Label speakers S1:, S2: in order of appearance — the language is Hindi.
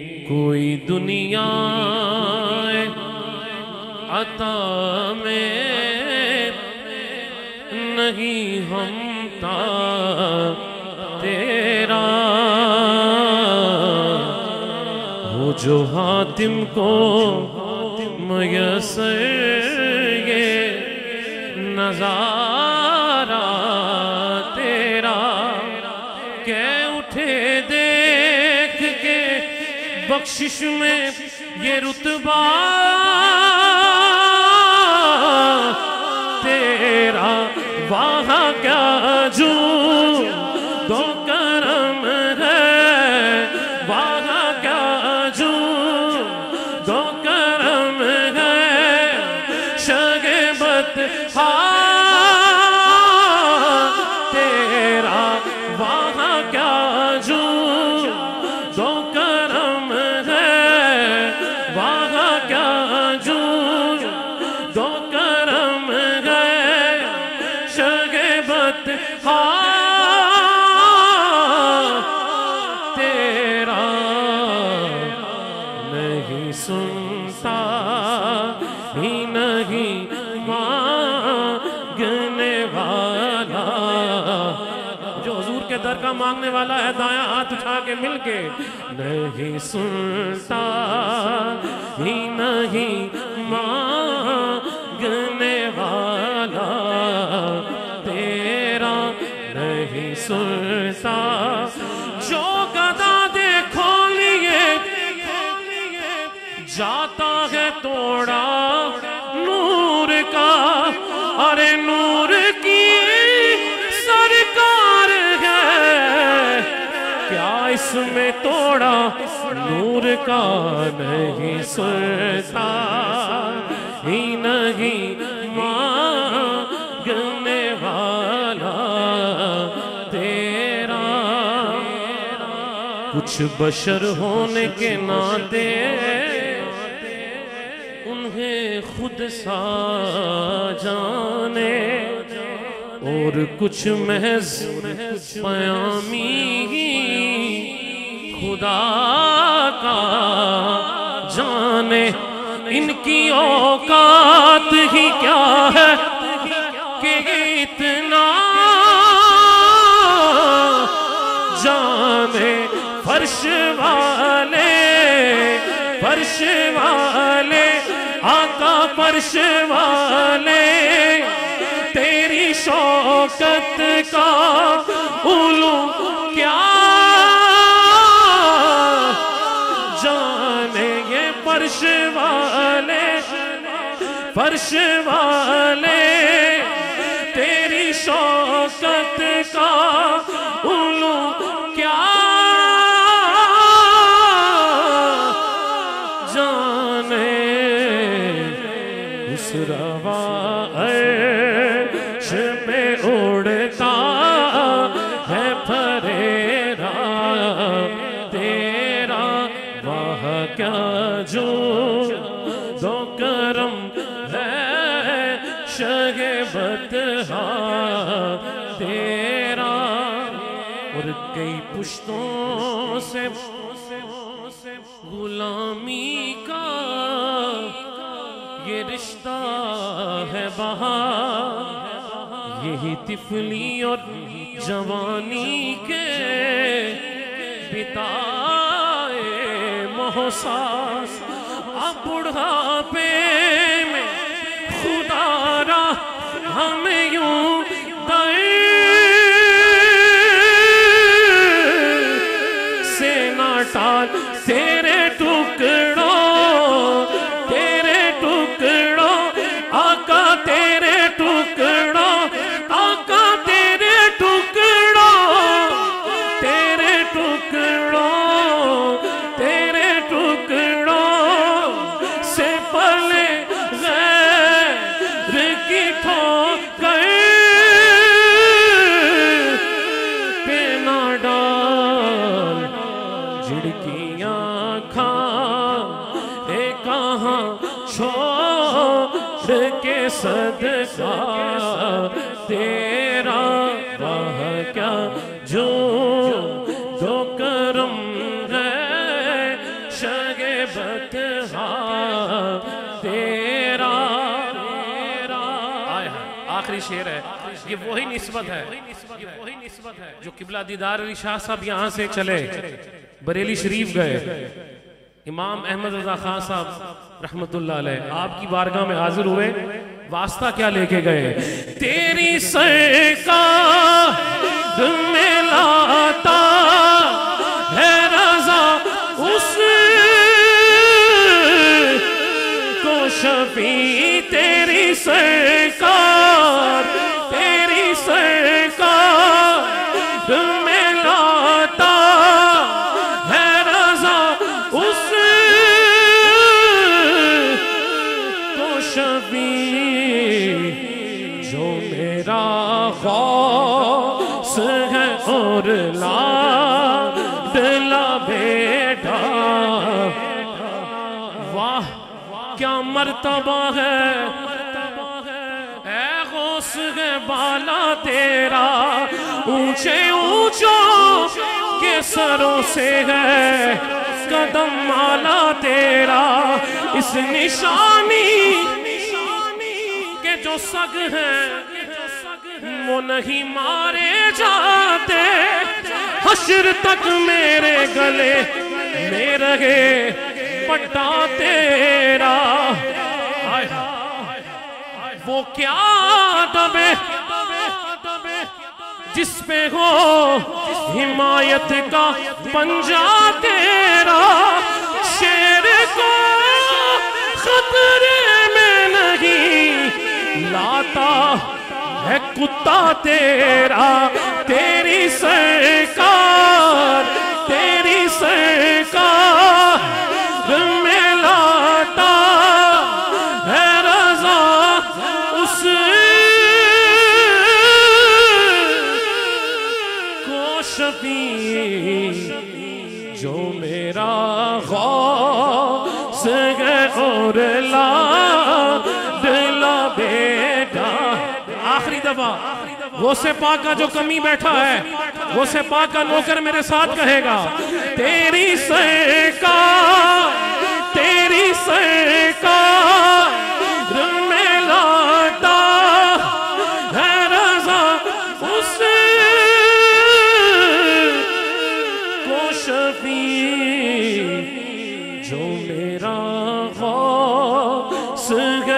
S1: कोई दुनिया अता में नहीं हमता तेरा। हो जो हातिम को मयसर ये नज़ारा बख्शिश में ये रुतबा तेरा वहाँ क्या जू? दो करम है, वहाँ क्या जू? दो करम है शगे बत तेरा ही नहीं मांगने वाला। जो हजूर के दर का मांगने वाला है, दाया हाथ उठा के मिलके नहीं सुनता, ही नहीं मांगने नूर का नहीं सुनता। ही नहीं मांगने वाला तेरा। कुछ बशर होने के नाते उन्हें खुद सा जाने। और कुछ महज पयामी ही खुदा जाने इनकी औकात ही क्या है कि इतना जाने फर्श वाले फर्श वाले, आका फर्श वाले, तेरी शौकत का उलू फर्श वाले तेरी शौकत का उलू क्या? जाने उस रवा अर्श पे उड़ता तेरा और कई पुश्तों से गुलामी का ये रिश्ता है बहा यही तिफली और जवानी के बिताए मोहसास। अब बुढ़ापे में खुदारा हमें यूँ झिड़कियाँ खा ए कहाँ छोड़ के सदका तेरा वह क्या जो दो करम है बतहा तेरा आय हाय, आखिरी शेर है ये वही निस्बत है ये वही निस्बत है जो किबला दीदार अली शाह साहब यहाँ से चले। बरेली शरीफ गए। इमाम अहमद रजा खान साहब रहमत आपकी बारगाह में हाजिर हुए। वास्ता क्या लेके गए? तेरी सरकार है रजा उस को तेरी सरकार क्या मरतबा है? गौस है बाला तेरा, ऊँचे ऊंचों के सरों से है। कदम माला तेरा, इस निशानी के जो सग है, वो नहीं मारे जाते। हशर तक मेरे गले में रहे पट्टा तेरा। वो क्या दबे जिस पे हो हिमायत का पंजा तेरा, शेर को खतरे में नहीं लाता है कुत्ता तेरा, तेरी सरकार बेटा। आखिरी दफ़ा, वो से पाक का जो कमी बैठा है, वो से पाक का नौकर मेरे साथ कहेगा, तेरी सरकार तेरी सरकार गौस है